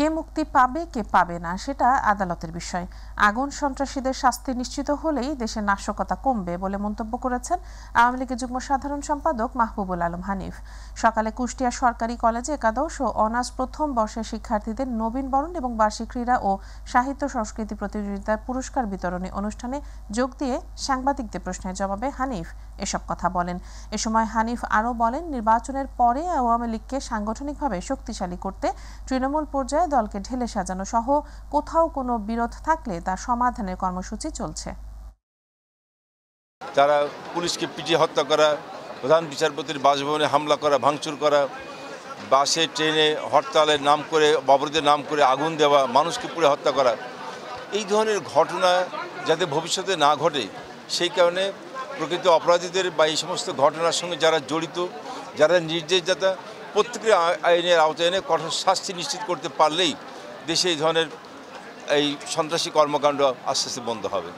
কে মুক্তি পাবে, কে পাবে না, সেটা আদালতের বিষয়। আগুন সন্ত্রাসীদের শাস্তি নিশ্চিত হলেই দেশের নাশকতা কমবে বলে মন্তব্য করেছেন আওয়ামী লীগের যুগ্ম সাধারণ সম্পাদক মাহবুবুল আলম হানিফ। সকালে কুষ্টিয়া সরকারি কলেজে একাদশ ও অনার্স প্রথম বর্ষের শিক্ষার্থীদের নবীনবরণ এবং বার্ষিক ক্রীড়া ও সাহিত্য সংস্কৃতি প্রতিযোগিতার পুরস্কার বিতরণী অনুষ্ঠানে যোগ দিয়ে সাংবাদিকদের প্রশ্নের জবাবে হানিফ এসব কথা বলেন। এ সময় হানিফ আরও বলেন, নির্বাচনের পরে আওয়ামী লীগকে সাংগঠনিকভাবে শক্তিশালী করতে তৃণমূল পর্যায়ে দলকে ঢেলে সাজানো সহ কোথাও কোনো বিরোধ থাকলে তার সমাধানের কর্মসূচি চলছে। তারা পুলিশকে পিটিয়ে হত্যা করা, প্রধান বিচারপতির বাসভবনে হামলা করা, ভাঙচুর করা, বাসে, ট্রেনে হরতালের নাম করে অবরোধের নাম করে আগুন দেওয়া, মানুষকে পুড়ে হত্যা করা, এই ধরনের ঘটনা যাতে ভবিষ্যতে না ঘটে, সেই কারণে প্রকৃত অপরাধীদের বা এই সমস্ত ঘটনার সঙ্গে যারা জড়িত, যারা নির্দেশদাতা প্রত্যেকের আইনের আওতায় এনে কঠোর শাস্তি নিশ্চিত করতে পারলেই দেশে এই ধরনের এই সন্ত্রাসী কর্মকাণ্ড আস্তে আস্তে বন্ধ হবে।